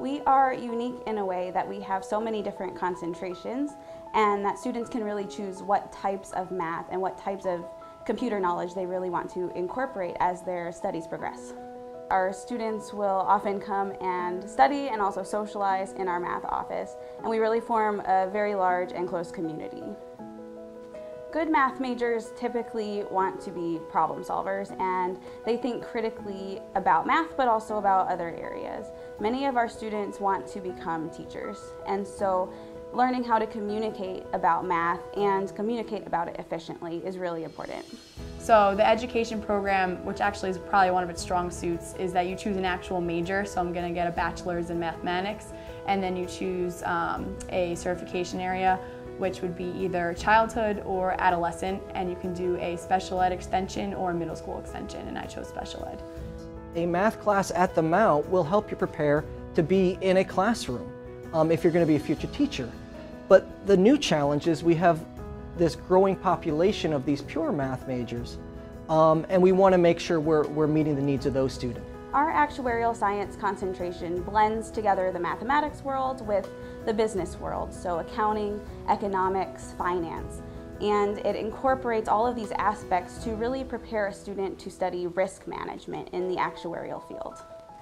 We are unique in a way that we have so many different concentrations and that students can really choose what types of math and what types of computer knowledge they really want to incorporate as their studies progress. Our students will often come and study and also socialize in our math office, and we really form a very large and close community. Good math majors typically want to be problem solvers and they think critically about math but also about other areas. Many of our students want to become teachers and so learning how to communicate about math and communicate about it efficiently is really important. So the education program, which actually is probably one of its strong suits, is that you choose an actual major. So I'm going to get a bachelor's in mathematics, and then you choose um, a certification area, which would be either childhood or adolescent, and you can do a special ed extension or middle school extension, and I chose special ed. A math class at the Mount will help you prepare to be in a classroom um, if you're going to be a future teacher. But the new challenge is we have this growing population of these pure math majors, um, and we want to make sure we're, we're meeting the needs of those students. Our actuarial science concentration blends together the mathematics world with the business world, so accounting, economics, finance. And it incorporates all of these aspects to really prepare a student to study risk management in the actuarial field.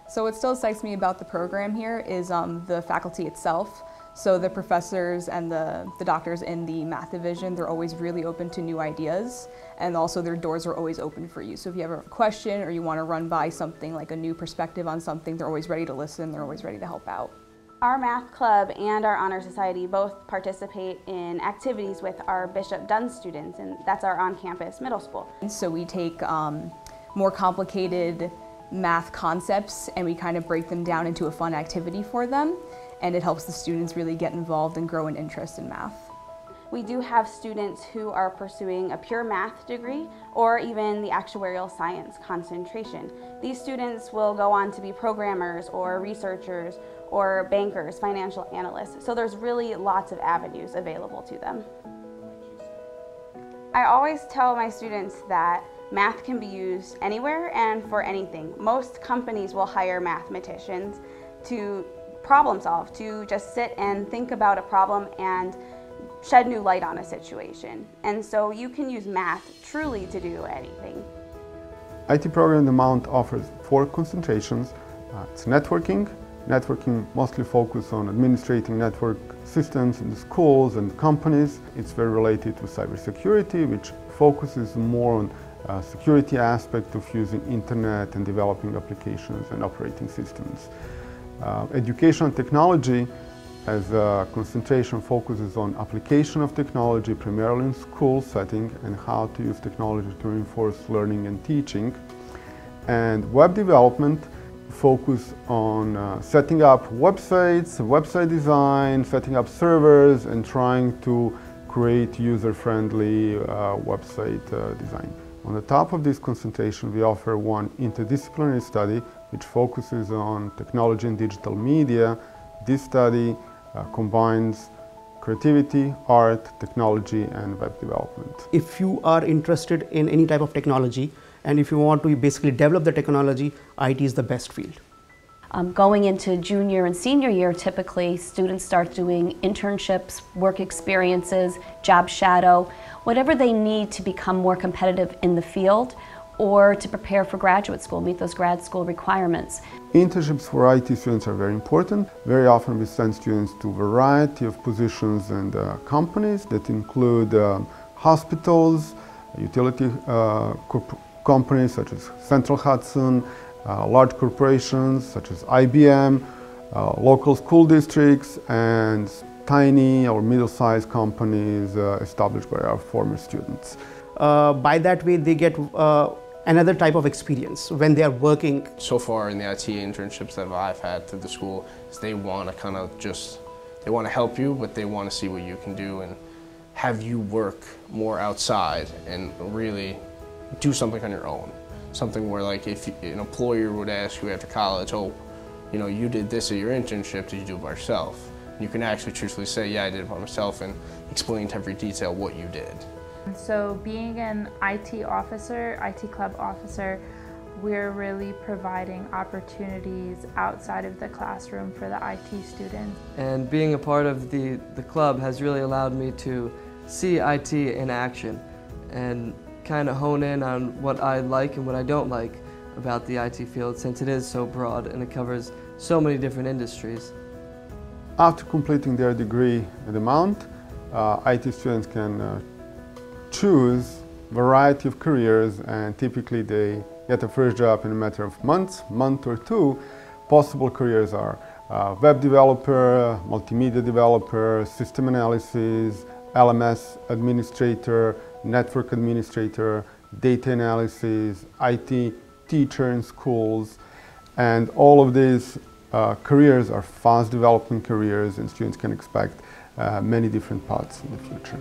So what still excites me about the program here is um, the faculty itself. So the professors and the, the doctors in the math division, they're always really open to new ideas and also their doors are always open for you. So if you have a question or you want to run by something like a new perspective on something, they're always ready to listen, they're always ready to help out. Our math club and our honor society both participate in activities with our Bishop Dunn students and that's our on-campus middle school. So we take um, more complicated math concepts and we kind of break them down into a fun activity for them and it helps the students really get involved and grow an interest in math. We do have students who are pursuing a pure math degree or even the actuarial science concentration. These students will go on to be programmers or researchers or bankers, financial analysts. So there's really lots of avenues available to them. I always tell my students that math can be used anywhere and for anything. Most companies will hire mathematicians to problem solve, to just sit and think about a problem and shed new light on a situation. And so you can use math truly to do anything. IT program the Mount offers four concentrations. Uh, it's networking. Networking mostly focus on administrating network systems in the schools and companies. It's very related to cybersecurity, which focuses more on uh, security aspect of using internet and developing applications and operating systems. Uh, education technology as a concentration focuses on application of technology primarily in school setting and how to use technology to reinforce learning and teaching. And web development focus on uh, setting up websites, website design, setting up servers and trying to create user-friendly uh, website uh, design. On the top of this concentration we offer one interdisciplinary study which focuses on technology and digital media. This study uh, combines creativity, art, technology and web development. If you are interested in any type of technology and if you want to basically develop the technology, IT is the best field. Um, going into junior and senior year, typically students start doing internships, work experiences, job shadow, whatever they need to become more competitive in the field or to prepare for graduate school, meet those grad school requirements. Internships for IT students are very important. Very often we send students to a variety of positions and uh, companies that include um, hospitals, utility uh, companies such as Central Hudson, uh, large corporations such as IBM, uh, local school districts, and tiny or middle-sized companies uh, established by our former students. Uh, by that way, they get another type of experience when they are working. So far in the IT internships that I've had through the school, is they want to kind of just, they want to help you, but they want to see what you can do and have you work more outside and really do something on your own. Something where like if an employer would ask you after college, oh, you know, you did this at your internship, did you do it by yourself? You can actually truthfully say, yeah, I did it by myself and explain to every detail what you did. So being an IT officer, IT club officer, we're really providing opportunities outside of the classroom for the IT students. And being a part of the, the club has really allowed me to see IT in action and kind of hone in on what I like and what I don't like about the IT field since it is so broad and it covers so many different industries. After completing their degree at the Mount, uh, IT students can uh, choose variety of careers and typically they get a first job in a matter of months, month or two. Possible careers are uh, web developer, multimedia developer, system analysis, LMS administrator, network administrator, data analysis, IT teacher in schools, and all of these uh, careers are fast developing careers and students can expect uh, many different paths in the future.